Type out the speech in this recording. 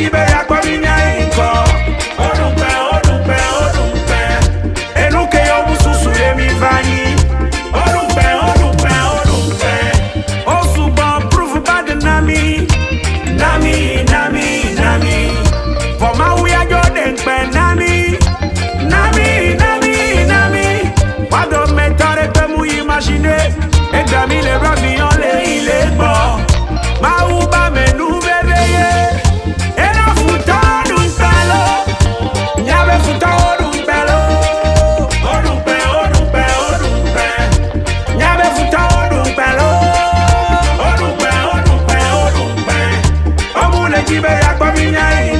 síbẹ̀ agbọ́nìyàn mi ó dùn pẹ́ ó dùn pẹ́ ó dùn pẹ́ enuke ohun sunsun èmi fàyè ó dùn pẹ́ ó dùn pẹ́ nami nami nami nami fọmọ awuyajọ dẹ̀ ń nami nami nami nami wàá dọ̀ mẹ́tọ́rẹ́ pẹ́ mú yìí máṣínẹ́ ẹgbàá mi lè rọ́ọ̀kì. aquí verá con